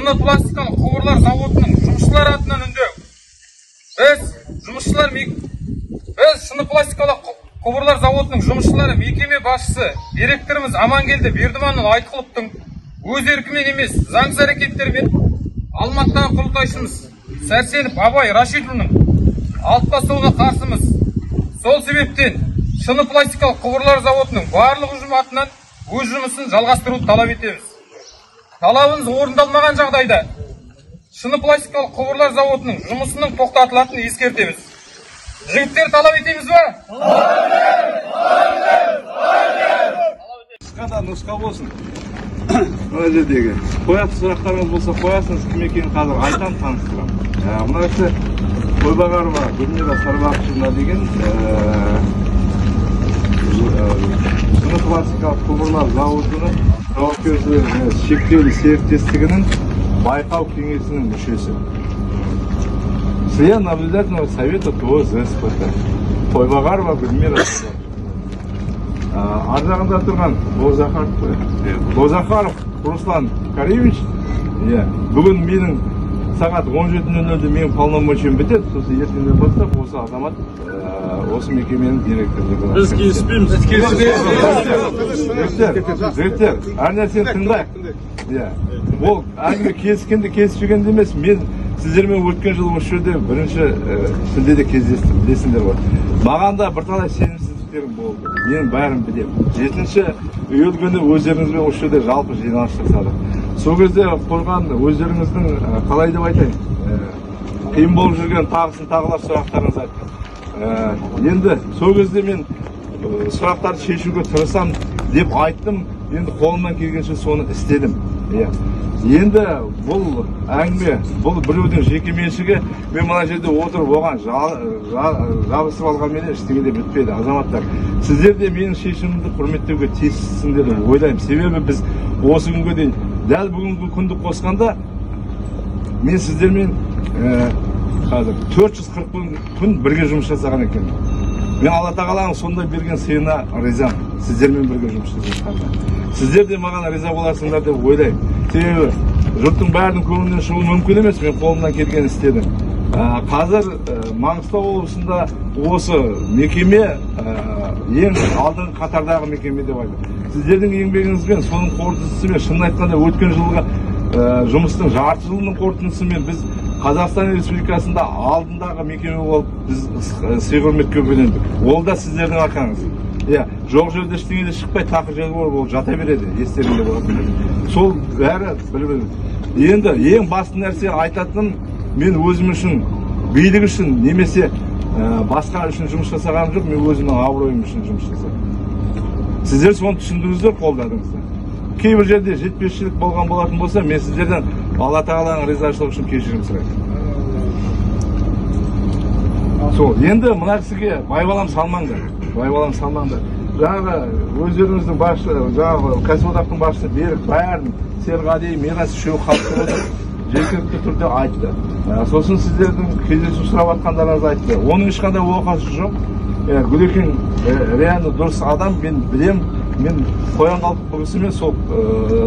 шыны пластикалық құбырлар зауытының жұмысшылары атынан үндеу. Біз жұмысшылар біз шыны пластикалық қу- құбырлар зауытының жұмысшылары мекеме басшысы директорымыз амангелді бердіманұлы айтқұловтың өз еркімен емес заңсыз әрекеттерімен алматыдағы құрылтайшымыз сәрсенов абай рашидұлының алып тастауына қарсымыз. Сол себептен шыны пластикалық құбырлар зауытының барлық ұжым атынан өз жұмысын жалғастыруды талап етеміз. Талабымыз орындалмаған жағдайда шыны пластикалық құбырлар зауытының жұмысының тоқтатылатынын ескертеміз. Жігіттер талап етеміз ба? Қысқа нұсқа болсын. Мына жердегі. Қоятын сұрақтарыңыз болса қоясыңыз кім екенін қазір айтамын таныстырамын ә, мына кісі қойбағарова гүлмира сарбақшина деген шыны пластикалық құбырлар зауытының жауапкершілігі шектеулі серіктестігінің байқау кеңесінің мүшесі. Член наблюдательного совета ТО ЗСПТ қойбағарова гүлмира ар жағында тұрған бозахаров бозахаров руслан каримович. Иә бүгін менің сағат 17.00-де менің полномочиям бітеді. Сосын ертеңнен бастап осы азамат ә, осы мекеменің директорлығына Біз келіспейміз. жігіттер жігіттер әр нәрсені тыңдайық. иә. Ол әңгіме келіскенде келіспегенде емес мен сіздермен өткен жылы осы жерде бірінші ә, шілдеде кездестім білесіңдер ғой. Маған да бірталай сенімсіздіктерім болды. Мен бәрін білемін. Жетінші июль күні өздеріңізбен осы жерде жалпы жиналыс жасадық. Сол кезде қойған өздеріңіздің қалай деп айтайын. Қиын болып жүрген тағысын тағылар сұрақтарыңыз айттым Ә, енді сол кезде мен сұрақтарды шешуге тырысамын деп айттым. Енді қолымнан келгенше соны істедім. Иә. Енді бұл әңгіме бұл біреудің жеке меншігі. Мен мына жерде отырып оған жа- жа- жабысып алғанменен ештеңе де бітпеді азаматтар. Сіздер де менің шешімімді құрметтеуге тиіссіңдер деп ойлаймын. Себебі біз осы күнге дейін дәл бүгінгі күнді қосқанда мен сіздермен ә, қазір 440 күн, күн бірге жұмыс жасаған екенмін мен алла тағаланың сондай берген сыйына ризамын сіздермен бірге жұмыс жасағанға сіздер де маған риза боласыңдар деп ойлаймын. Себебі жұрттың бәрінің көңілінен шығу мүмкін емес мен қолымнан келгенін істедім. Қазір маңғыстау облысында осы мекеме ең алдыңғы қатардағы мекеме деп айтамын сіздердің еңбегіңізбен соның қорытындысымен шынын айтқанда өткен жылғы ә, жұмыстың жарты жылының қорытындысымен біз қазақстан республикасында алдындағы мекеме болып біз сый құрметке бөлендік ол да сіздердің арқаңыз. Иә жоқ жерде ештеңе де шықпай тақыр болып ол жата береді естеріңде болатын сол бәрі бір енді ең басты нәрсе айтатыным мен өзім үшін билік үшін немесе басқа үшін жұмыс жасағаным жоқ мен өзімнің абыройым үшін жұмыс жасадым. Сіздер соны түсіндіңіздер қолдадыңыздар кейбір жерде жетпеушілік болған болатын болса мен сіздерден алла тағаланың ризашылығы үшін кешірім сұраймын. Сол енді мына кісіге байбалам салмаңдар байбалам салмаңдар. Жаңағы өздеріңіздің басшы жаңағы кәсіподақтың басшысы берік бәрін серғали мирас үшеуі қатысып жергілікті түрде айтты. Сосын сіздердің кездесу сұрап жатқандарыңызды айтты. Оның ешқандай оқасы жоқ. Гүлекең реально дұрыс адам мен білем мен қоян қалдық бұл кісімен сол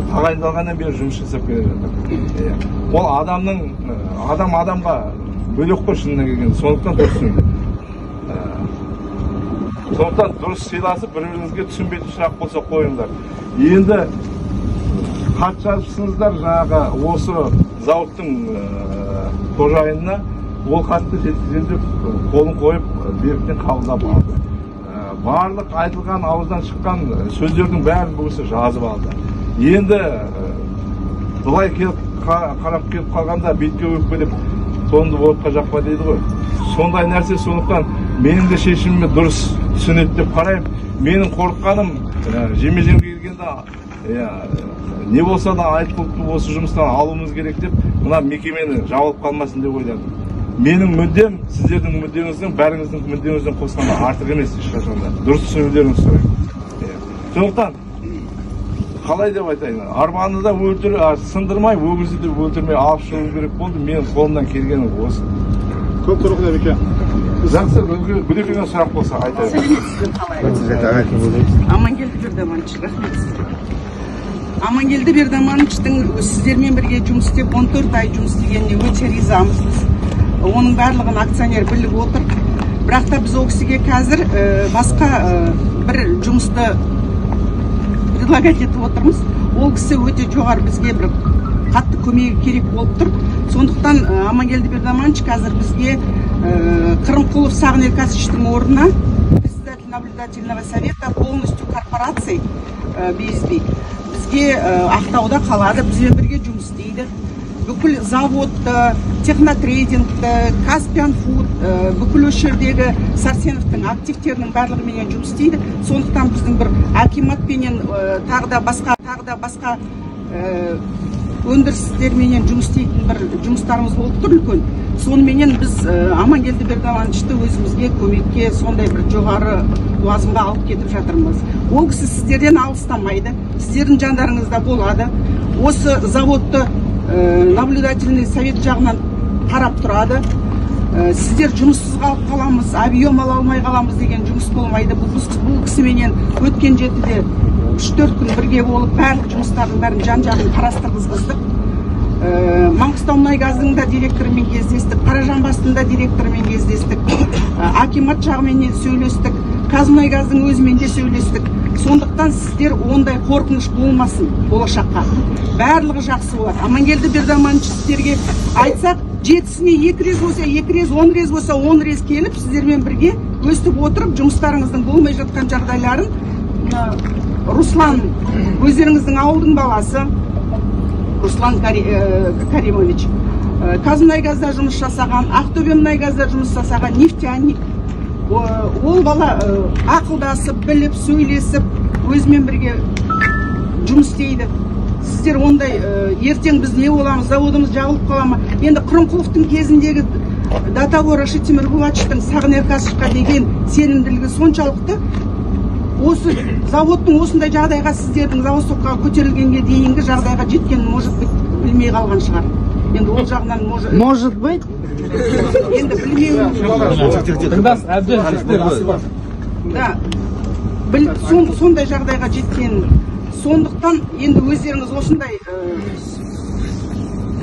тағайындалғаннан бері жұмыс жасап келе жатырмын ол адамның адам адамға бөлек қой шынына келгенде сондықтан дұрыс сондықтан дұрыс сыйласып бір біріңізге түсінбейтін сұрақ болса қойыңдар. Енді хат жазыпсыңыздар жаңағы осы зауыттың ә, қожайынына ол хатты жеткіземін деп қолын қойып ә, беріктен қабылдап алды. Ә, барлық айтылған ауыздан шыққан сөздердің бәрін бұл жазып алды. Енді былай келіп қа- қарап келіп қалғанда бетке өкпелеп тонды отқа жақпа дейді ғой. Сондай нәрсе сондықтан менің де шешіміме дұрыс түсінеді деп қараймын. Менің қорыққаным жеме жемге келгенде иә, не болса да айыппұлды осы жұмыстан алуымыз керек деп мына мекемені жабылып қалмасын деп ойладым. Менің мүддем сіздердің мүддеңіздің бәріңіздің мүддеңізден қосқанда артық емес ешқашан да дұрыс түсінулеріңізді сұраймын. Иә. сондықтан қалай деп айтайын арбаны да өлтір сындырмай өгізді де өлтірмей алып шығу керек болды. Менің қолымнан келгені осы. Көп көп рахмет әбеке жақсы Гүл- гүлекеңе сұрақ болса айтайын амангелді бердаманович рахмет амангелді бердамановичтің сіздермен бірге жұмыс істеп 14 ай жұмыс істегеніне өте ризамыз біз оның барлығын акционер біліп отыр. Бірақ та біз ол кісіге қазір э, басқа э, бір жұмысты предлагать етіп отырмыз. Ол кісі өте жоғары бізге бір қатты көмегі керек болып тұр. Сондықтан э, амангелді бердаманович қазір бізге э, қырымқұлов сағын элькасовичтің орнына председатель наблюдательного совета полностью корпораций э, BSB бізге э, ақтауда қалады бізбен бірге жұмыс істейді бүкіл заводты технотрейдингті каспиан фуд э, бүкіл осы жердегі сарсеновтың активтерінің барлығыменен жұмыс істейді сондықтан біздің бір акиматпенен э, тағы да басқа тағы да басқа э, өндірістерменен жұмыс істейтін бір жұмыстарымыз болып тұр үлкен. Соныменен біз э, амангелді бердамановичті өзімізге көмекке сондай бір жоғары лауазымға алып кетіп жатырмыз. Ол кісі сіздерден алыстамайды сіздердің жандарыңызда болады. Осы заводты э, наблюдательный совет жағынан қарап тұрады. Э, сіздер жұмыссыз қалып қаламыз объем ала алмай қаламыз деген жұмыс болмайды. Бұл, бұл кісіменен өткен жетіде үш төрт күн бірге болып барлық жұмыстардың бәрін жан жағын қарастырғызғыздық Э, маңғыстау мұнай газының да директорымен кездестік қаражанбастың да директорымен кездестік Э, акимат жағымен сөйлестік қазмұнайгаздың өзімен де сөйлестік. Сондықтан сіздер ондай қорқыныш болмасын болашаққа. Барлығы жақсы болады. Амангелді бердаманович сіздерге айтсақ жетісіне екі рез болса екі рез он рез болса он рез келіп сіздермен бірге өстіп отырып жұмыстарыңыздың болмай жатқан жағдайларын руслан өздеріңіздің ауылдың баласы. Руслан э, каримович. Э, қазмұнайгазда жұмыс жасаған ақтөбе мұнайгазда жұмыс жасаған нефтяник. Ол бала э, ақылдасып біліп сөйлесіп өзімен бірге жұмыс істейді. Сіздер ондай ертең біз не боламыз заводымыз жабылып қала ма? Енді қырымқұловтың кезіндегі договор ашитимир булатовичтің сағын эркасовқа деген сенімділігі соншалықты осы заводтың осындай жағдайға сіздердің заводсовкаға көтерілгенге дейінгі жағдайға жеткенін может быть білмей қалған шығар. Енді ол жағынан может Может быть. енді білмеуім да. Сондай жағдайға жеткенін сондықтан енді өздеріңіз осындай э,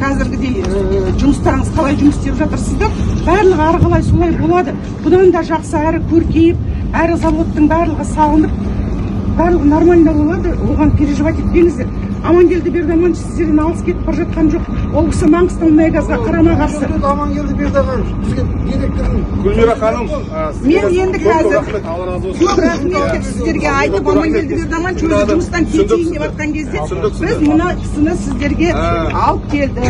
қазіргідей э, жұмыстарыңыз қалай жұмыс істеп жатырсыздар? Барлығы ары қалай солай болады. Бұдан да жақсы әрі көркейіп әрі заводтың барлығы салынып барлығы нормально болады. Оған переживать етпеңіздер. Амангелді бердаманович сіздерден алыс кетіп бара жатқан жоқ. Ол кісі маңғыстау мұнайгазға қарама қарсы. Амангелді бердағанович бізге директордың гүлмира ханым мен енді қазір көп рахмет деп сіздерге. айтып амангелді бердаманович өзі жұмыстан кетейін деп жатқан кезде біз мына кісіні сіздерге алып келдік.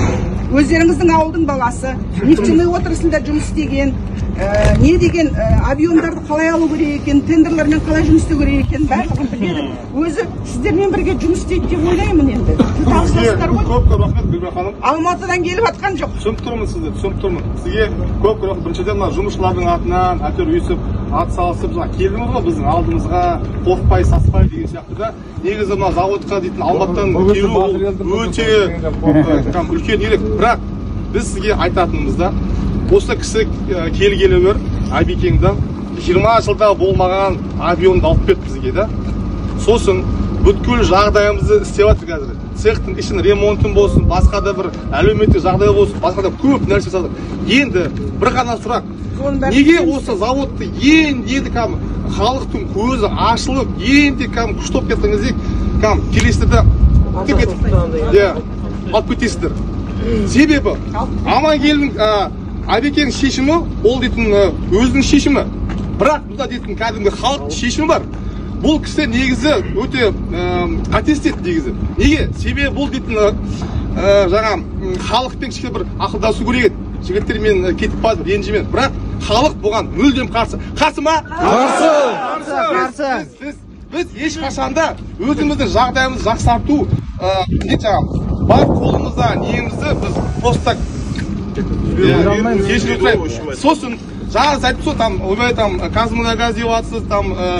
Өздеріңіздің ауылдың баласы нефтяной отрасльда жұмыс істеген ә, не деген ә, объемдарды қалай алу керек екенін тендерлермен қалай жұмыс істеу керек екенін барлығын біледі. Өзі сіздермен бірге жұмыс істейді деп ойлаймын енді. Сізге табысасыздар ғой. көп көп рахмет гүлмира ханым. Алматыдан келіп жатқан жоқ. Түсініп тұрмын сізді түсініп тұрмын. Сізге көп көп рахмет. Біріншіден мына жұмысшылардың атынан әйтеуір өйстіп ат салысып жаңа келдіңіз ғой біздің алдымызға қорықпай саспай деген сияқты да. Негізі мына заводқа дейтін алматыдан келу ол өте там үлкен ерек. Бірақ біз сізге айтатынымыз да осы кісі келгелі бер әбекеңді жиырма жылда болмаған объемды алып берді бізге да. Сосын бүткіл жағдайымызды істеп жатыр қазір. цехтың ішін ремонтын болсын басқа да бір әлеуметтік жағдай болсын басқа да көп нәрсе жасадық. Енді бір ғана сұрақ. Неге осы заводты енді енді кәдімгі халықтың көзі ашылып енді кәдімгі күшті болып кеткен кезде кәдімгі келесіздер да кетіп кетіп иә алып кетесіздер. Себебі амангелдің әбекеңнің шешімі ол дейтін өзінің шешімі. Бірақ бұнда дейтін кәдімгі халықтың шешімі бар. Бұл кісі негізі өте қате істеді негізі. Неге? Себебі бұл дейтін ә, жаңа халықпен кішкене бір ақылдасу керек. Еді жігіттермен ә, кетіп қалды ренжімен бірақ халық бұған мүлдем қарсы. Қарсы ма? Қарсы! Қарсы. біз, біз, біз ешқашанда өзіміздің жағдайымызды жақсарту ә, не жаңағы бар қолымызда немізді біз просто так сосын жаңа сіз айтыпсыз ғой там ойбай там қазмұнайгаз деп жатсыз там ә,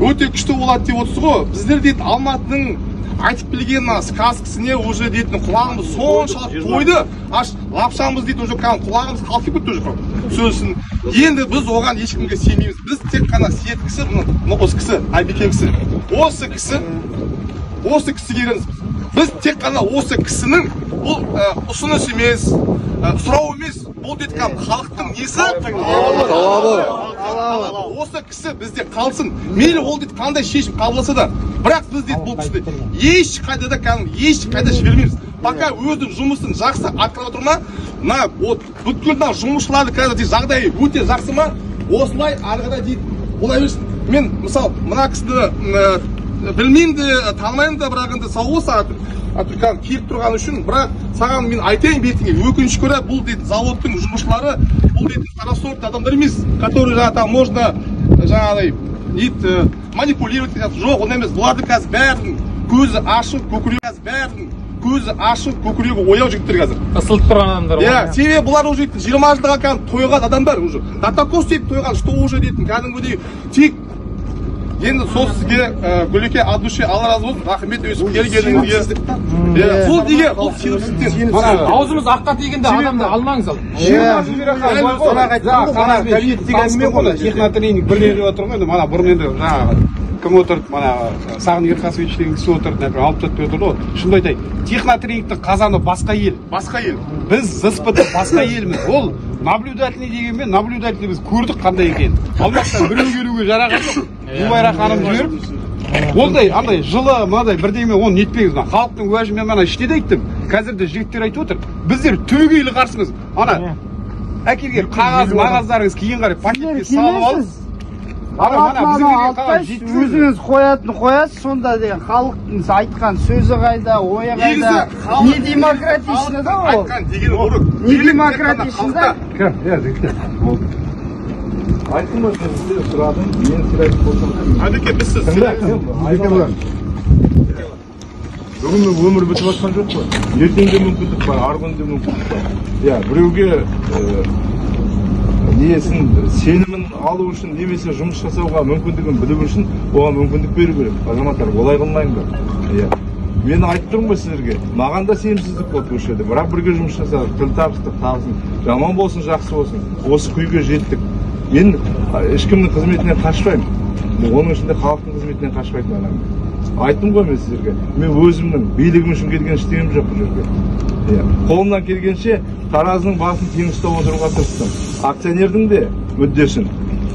өте күшті болады деп отырсыз ғой. Біздер дейді алматының айтып келген мына сказкасіне уже дейтін құлағымыз соншалық тойды. Аж лапшамыз дейді уже кәдімгі құлағымыз қалқиып кетті уже сөзін. Енді біз оған ешкімге сенбейміз. Біз тек қана сенетін кісі мына осы кісі айбекен кісі. Осы кісі осы кісіге береміз біз тек қана осы кісінің бұл ә, ұсыныс емес сұрау емес бұл дейді кәдімгі халықтың несі? Талабы осы кісі бізде қалсын. Мейлі ол дейді қандай шешім қабылдаса да бірақ біз дейді бұл кісіні ешқайда да кәдімгі ешқайда жібермейміз. Пока өзінің жұмысын жақсы атқарып отыр ма мына вот бүткіл мына жұмысшылардың қазір жағдайы өте жақсы ма осылай ары қарай дейді бола берсін. Мен мысалы мына кісіні білмеймін де танымаймын да бірақ енді сау бол түркан келіп тұрғаны үшін бірақ саған мен айтайын бетіңе өкінішке орай бұл дейді заводтың жұмысшылары бұл дейді второсортный адамдар емес которые жаңағы там можно жаңағыдай дейді манипулировать етеді жоқ ондай емес. Бұлардың қазір бәрінің көзі ашық көкірегі қазір бәрінің көзі ашық көкірегі ояу жігіттер қазір. Ысылып тұрған адамдар иә себебі бұлар уже дейтін жиырма кәдімгі тойған адамдар уже. До такой степени тойған что уже дейтін. Кәдімгідей тек енді сол сізге ә, гүлеке от души алла разы болсын рахмет өйстіп келгеніңізге иә сол деген ол сенімсіздіктен аузымыз аққа тигенде адамды алмаңыз ал технотренинг бірден деп отыр ғой енді мана бұрын енді жаңағы кім отырды манағы сағын ерқасович деген кісі отырды например алып деп отыр ғой шынымды айтайын технотренингтің қазаны басқа ел. Басқа ел. Біз зспд басқа елміз. Ол наблюдательный дегенмен наблюдательный біз көрдік қандай екенін. Алматыдан біреу келуге жараған жоқ. Гүлбайра ханым жіберіп. ондай андай жылы мынадай бірдеме оны нетпеңіз мына. Халықтың уәжі мен мана іште де айттым. Қазір де жігіттер айтып отыр. Біздер түбегейлі қарсымыз. Ана әкелген қағаз мағаздарыңыз кейін қарай пакетке салып алып жеткізіңіз. өзіңіз қоятын қоясыз сонда деген халықтың айтқан сөзі қайда ойы қайда? Не демократичный да ол? айтқан деген ұры не демократичный да? иә жігіттер айттым ғой мен сізден сұрадым. Мен сізге айтып болсам әбеке біз сіз бүгін өмір бітіп жатқан жоқ қой. Ертең де мүмкіндік бар арғы күнде мүмкіндік бар. Иә біреуге несін сенімін алу үшін немесе жұмыс жасауға мүмкіндігін білу үшін оған мүмкіндік беру керек. Азаматтар олай қылмаңдар иә. Мен айтып тұрмын ғой сіздерге маған да сенімсіздік болды осы жерде бірақ бірге жұмыс жасадық тіл табыстық табысын. Жаман болсын жақсы болсын. Осы күйге жеттік. Мен ешкімнің қызметінен қашпаймын. Оның ішінде халықтың қызметінен қашпайтын адаммын. Айттым ғой мен сіздерге. Мен өзімнің билігім үшін келген ештеңем жоқ бұл жерге. Иә. Қолымнан келгенше таразының басын тең ұстап отыруға тырыстым. Акционердің де мүддесін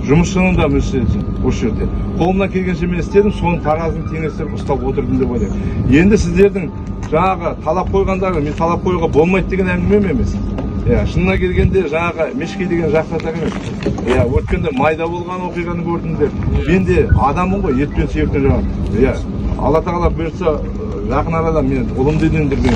жұмысшының да мүддесін осы жерде. Қолымнан келгенше мен істедім соны таразының теңестіріп ұстап отырдым деп ойлаймын. Енді сіздердің жаңағы талап қойғандарың мен талап қоюға болмайды деген әңгімем емес. Иә шынына келгенде жаңағы мешкей деген жақтатар емес. Иә өткенде майда болған оқиғаны көрдіңдер мен де адаммын ғой ет пен сүйектен жаралған иә алла тағала бұйыртса жақын арада мен ұлымды үйлендірген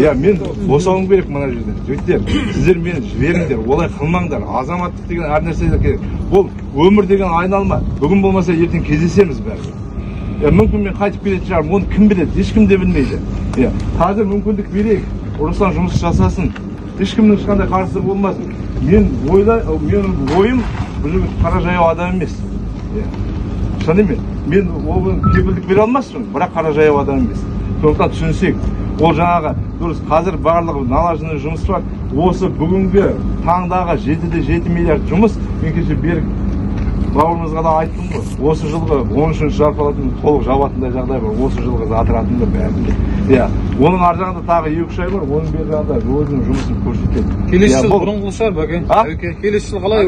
иә мен босауым керек мына жерден жігіттер сіздер мені жіберіңдер олай қылмаңдар азаматтық деген әр нәрсе керек бұл өмір деген айналма бүгін болмаса ертең кездесеміз бәрі иә мүмкін мен қайтып келетін шығармын оны кім біледі ешкім де білмейді иә қазір мүмкіндік берейік руслан жұмыс жасасын. Ешкімнің ешқандай қарсылығы болмасын мен ойлай менің ойым бұл жігіт қара жаяу адам емес иә шынымен мен оған кепілдік бере алмаспын бірақ қара жаяу адам емес. Сондықтан түсінсек ол жаңағы дұрыс қазір барлығы налаженный жұмыс бар. Осы бүгінгі таңдағы жеті де жеті миллиард жұмыс мен кеше берік бауырымызға да айттым ғой. Осы жылғы он үшінші жарпалатын толық жабатындай жағдай бар. Осы жылғы затыратында бәрінде иә оның ар жағында тағы екі үш ай бар. Оның бер жағында өзінің жұмысын көрсетеді. Келесі Иә, жыл бұл- бұрынғы шығар бәке келесі жыл қалай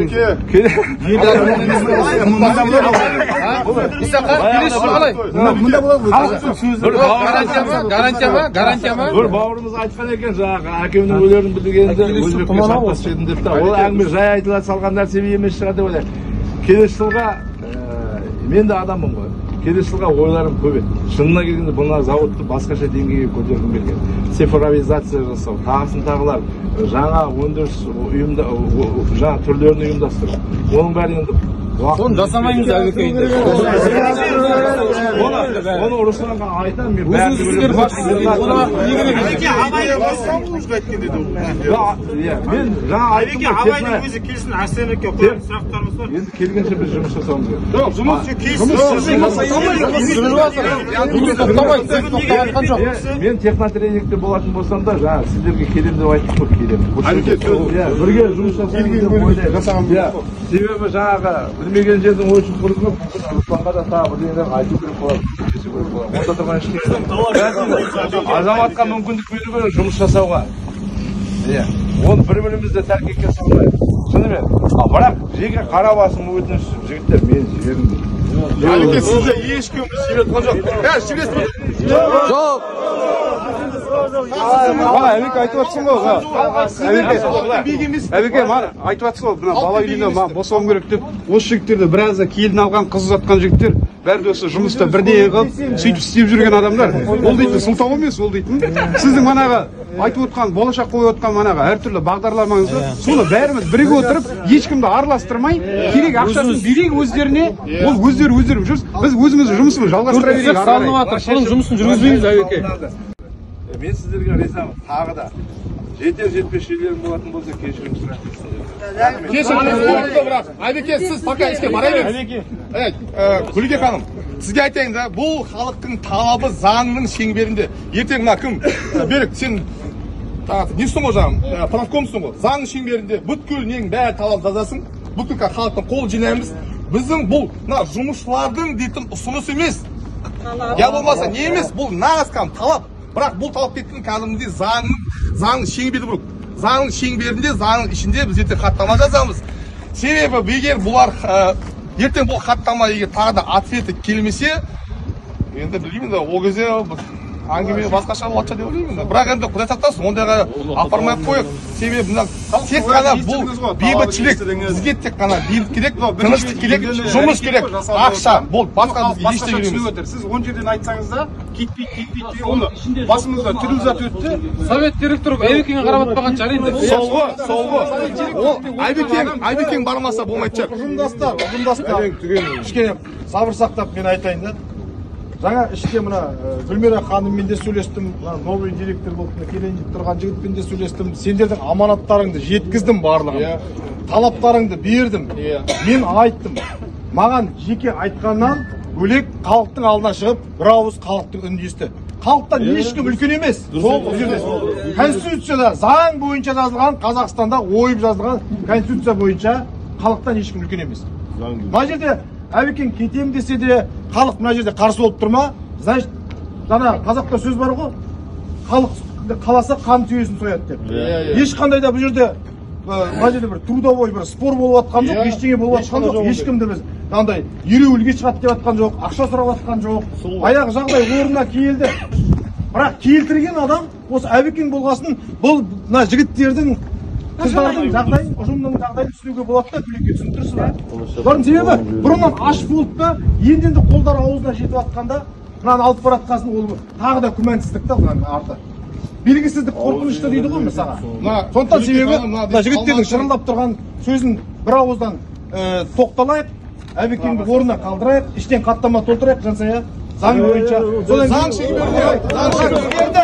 исақа келесі жыл қалай? ма бауырымыз гарантия ма гарантия ма бір бауырымыз айтқан екен жаңағы әкемнің өлерін білгенде деп та ол әңгіме жай айтыла салған нәрсе емес шығар деп ойлаймын келесі жылға ә, мен де адаммын ғой. Келесі жылға ойларым көп еді. Шынына келгенде мына зауытты басқаша деңгейге көтергім келген. Цифровизация жасау тағысын тағылар жаңа өндіріс ұйымда жаңа түрлерін ұйымдастыру. Оның бәрі енді жасамаймыз оны оны русланға айтамын мен өзіңіз сіздер иә мен жаңа айттым ғой абайдың өзі келсін арсеновке қойған сұрақтарымыз бар енді келгенше біз жұмыс жасауымыз керек жоқ жұмыс Мен- мен технотренингте болатын болсам да жаңа сіздерге келемін деп айттық қой келемін иә бірге жұмыс жасаймыз деп ойлаймын иә себебі жаңағы білмеген жердің ойшын құрып мүмкін русланға да тағы бірдеңелер айту керек болады. Кесу керек болады онда тұрған ештеңе жоқ. азаматқа мүмкіндік беру керек жұмыс жасауға. Иә. Оны бір бірімізді тәркекке салмайық шынымен. А бірақ жеке қара басым өтініш жігіттер мен жіберіңдер әбеке сізді ешкім жіберіп жоқ? Бәрі жібересіз бала әбеке айтып жатрсың ғой әбеке әбеке маған айтып жатсың ғой мына бала үйленеді маған босауым керек деп осы жігіттерді біразы келін алған қыз ұзатқан жігіттер бәрі де осы жұмыста бірдеңе қылып сөйтіп істеп жүрген адамдар. Ол дейтін сылтау емес ол дейтін. Сіздің манағы айтып отқан болашақ қойып отқан манағы әртүрлі бағдарламаңызды соны бәріміз біріге отырып ешкімді араластырмай керек ақшасын берейік өздеріне ол өздері өздері жүрсін. Біз өзіміздің жұмысымызды жалғастыра берейік жатыр соның жұмысын жүргізбейміз әбеке мен сіздерге ризамын тағы да жетер жетпес жерлерім болатын болса кешірім сұраймын кешіріңіз болыпты бірақ әбеке сіз пока іске бара беріңіз гүлге ханым сізге айтайын да бұл халықтың талабы заңның шеңберінде ертең мына кім ә, берік сен тағы несің ғой жаңағы правкомсың ғой заңның шеңберінде бүткіл нең бәрі талап жазасың бүткіл ка- халықтың қолын жинаймыз біздің бұл мына жұмысшылардың дейтін ұсыныс емес я болмаса не емес бұл нағыз кәдімгі талап бірақ бұл талап дейтін кәдімгідей заңның заңның шеңбері болу заңның шеңберінде заңның ішінде біз ертең хаттама жазамыз. Себебі егер бұлар ә, ертең бұл хаттама егер тағы да ответы келмесе енді білмеймін енді ол кезде әңгіме басқаша болатын шығар деп ойлаймын енді. бірақ енді құдай сақтасын ондайға апармай ақ қояйық себебі мына тек қана бұл бейбітшілік бізге тек қана бейбіт керек тыныштық керек жұмыс керек ақша болды басқа бізге ештеңе отыр сіз он жерден айтсаңыз да кетпейді кетпейді деген оны басымызда түрік зат өтті совет директоры әбекеңе қарап отпаған шығар енді сол ғой сол ғой ол айбекең айбекең бармаса болмайтын шығар ұжымдастар ұжымдастар кішкене сабыр сақтап мен айтайын да жаңа іште мына гүлмира ханыммен де сөйлестім. Мына новый директор болып мына келеңдеп тұрған жігітпен де сөйлестім. Сендердің аманаттарыңды жеткіздім барлығын. Талаптарыңды бердім. Мен айттым. Маған жеке айтқаннан бөлек халықтың алдына шығып бір ауыз халықтың үнін есті халықтан ешкім үлкен емес. Сол жерде. Конституцияда заң бойынша жазылған қазақстанда ойып жазылған конституция бойынша халықтан ешкім үлкен емес. Мына жерде әбекең кетемін десе де халық мына жерде қарсы болып тұр ма? Значит жаңа қазақта сөз бар ғой. Халық қаласа қан түйесін сояды деп. Ешқандай да бұл жерде мына жерде бір трудовой бір спор болып жатқан жоқ ештеңе болып жатқан жоқ ешкімді біз андай ереуілге шығады деп жатқан жоқ ақша сұрап жатқан жоқ. Аяғы жағдай орнына келді. Бірақ келтірген адам осы әбекең болғасын бұл мына жігіттердің қыздардың жағдайын ұжымның жағдайын түсінуге болады да түсініп тұрсыз ба бұлардың себебі бұрыннан аш болды да енді енді қолдары аузына жетіп жатқанда мынаны алып бара жатқасын ол тағы да күмәнсіздік та мынаның арты. Белгісіздік қорқынышты дейді ғой мысалға сондықтан себебі мына жігіттердің шырылдап тұрған сөзін бір ауыздан ә, тоқталайық әбекеңді орнына қалдырайық іштен хаттама толтырайық жансая. Заң бойынша заң шеңберінде заң шеңберінде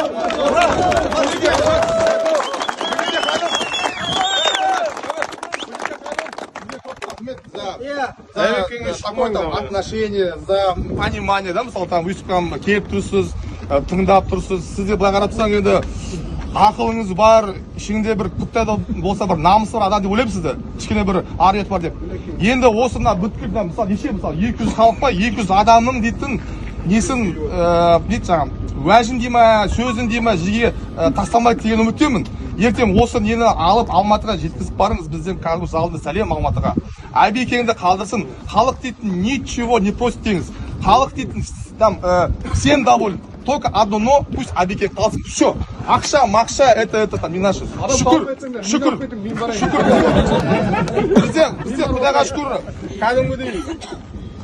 за такое там отношение, за понимание, да, мысалы там өйстіп там келіп тұрсыз, ы, тыңдап тұрсыз, сіз де былай қарап тұрсаң енді ақылыңыз бар, ішіңде бір күпта да болса бір намысы бар адам деп ойлаймын сізді, кішкене бір ар ұят бар деп. Енді осы мына бүткіл мына мысалы неше мысалы 200 халық па, 200 адамның дейтін несін ә, дейді жаңағы уәжін дей ма сөзін дей ма жиі ә, тастамайды деген үміттемін. Ертең осы нені алып алматыға жеткізіп барыңыз бізден казгу залында. Сәлем алматыға. Әбекеңді қалдырсын. Халық дейтін ничего не просит деңіз. Халық дейтін там ә, всем доволен. Только одно но пусть әбекең қалсын все ақша мақша это это там не наше шүкір. шүкір. шүкір. Бізде бізде құдайға шүкір. Кәдімгідей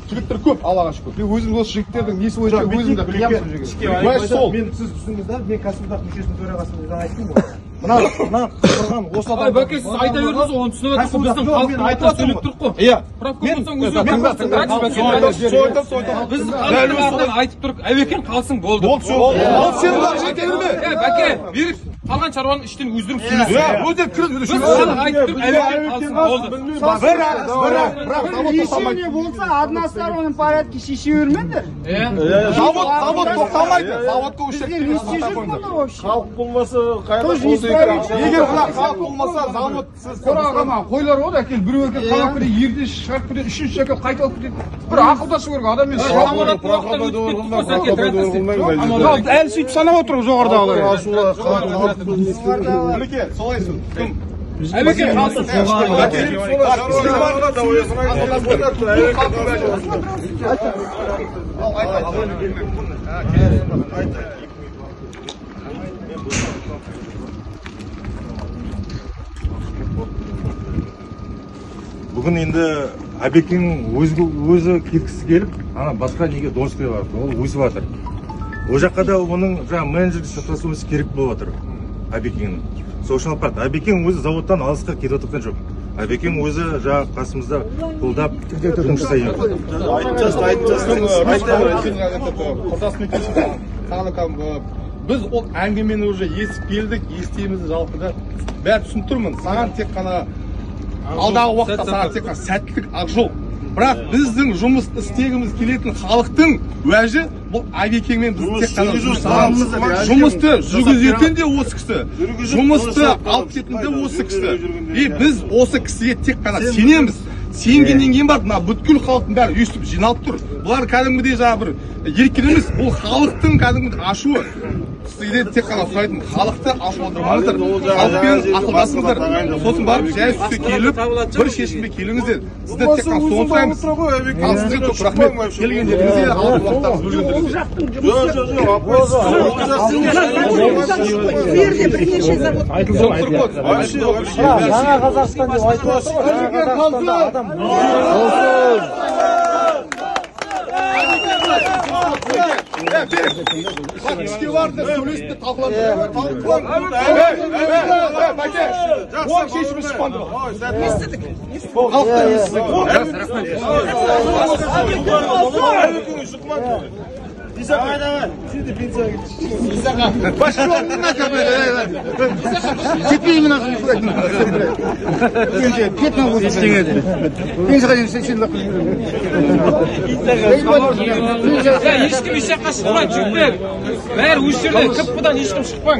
жігіттер көп аллаға шүкір. Мен өзім осы жігіттердің несі бойынша өзім де білемін сол жерге уәж сол. мен сіз түсіндіңіз да мен кәсіподақ мүшесінің төрағасына жаңа айттым ғой. Мына мына тұрған осы ай бәке сіз айта бердіңіз ғой оны түсініп отырмыз ғой біздің халықтың айтып сөйлеп тұрық қой иә правка болсаң өзің мен- тыңдаңыз, тыңдаңыз бәке. сойдым сойдым біз халықтың алдынан айтып тұрып әуекем қалсын болды ол ол сен бұлар жете берме Е, бәке беріп қалған шаруаны іштен өздерің түсінесіз иә өздері кіреді біз халық айтып тұрып әуекем қалсын болды бірақ бірақ бірақ завод тоқтамайды решение болса одностороннем порядке шеше бермеңдер иә завод завод тоқтамайды заводқа бізге өшіріп не істеп жүр вообще халық болмаса Тоже исправить. егер мына халық болмаса завод сіз қораға ана қойлар ғой әкел біреу әкеліп қалап кетеді ерде шығарып кетеді үшінші әкеліп қайта алып кетеді бір ақылдашу керек адаммен самарат уақытта өтіп кетті қой сәке тратасы әлі сөйтіп санап отыр жоғарыдағылар мінекей солай кім әуекем қалсын бүгін енді әбекеңнің өзі өзі кеткісі келіп ана басқа неге барды ол өсіп жатыр. Ол жаққа да оның жаңағы менеджер керек болып жатыр әбекеңнің сол үшін алып барды. Әбекең өзі заводтан алысқа кетіп жатқан жоқ. Әбекең өзі жаңағы қасымызда қолдап жұмыс кәдімгі біз ол әңгімені уже естіп келдік естиміз жалпы да бәрін түсініп тұрмын. Саған тек қана алдағы уақытта саған тек қана сәттілік ақ жол бірақ біздің жұмыс істегіміз келетін халықтың уәжі бұл әбекеңмен біз тек қана жұмысты жүргізетін де осы кісі. жұмысты алып кететін де осы кісі. И біз осы кісіге тек қана сенеміз. сенгеннен кейін барып мына бүткіл халықтың бәрі өйстіп жиналып тұр. Бұлар кәдімгідей жаңағы бір еркін емес бұл халықтың кәдімгі ашуы. Сізден тек қана сұрайтын халықты ашуландырмаңыздар халықпен ақылдасыңыздар сосын барып жай сүзге келіп бір шешімге келіңіздер сіздер тек қана соны сұраймыз ал сізге көп рахмет келгендеріңізге алдағы уақыттарыңызды завод жаңа қазақстан деп айтып Ya bir bak içki var da solist de tavlandı. Tavuk var. Evet, evet. Bakın. Bu akşam hiç mi sıkmadı? Ne istedik? Bu hafta ne istedik? Bu hafta ne istedik? Bu hafta ne istedik? Адам ішке барды сөйлесті талқылады ол шешімі шықпады Теперь именно Пет на будет. Пенсияға дейін сексен лақ Ja, ешкім еш жаққа шықпайды жүктер бәрі осы жерде кіп ешкім шықпаң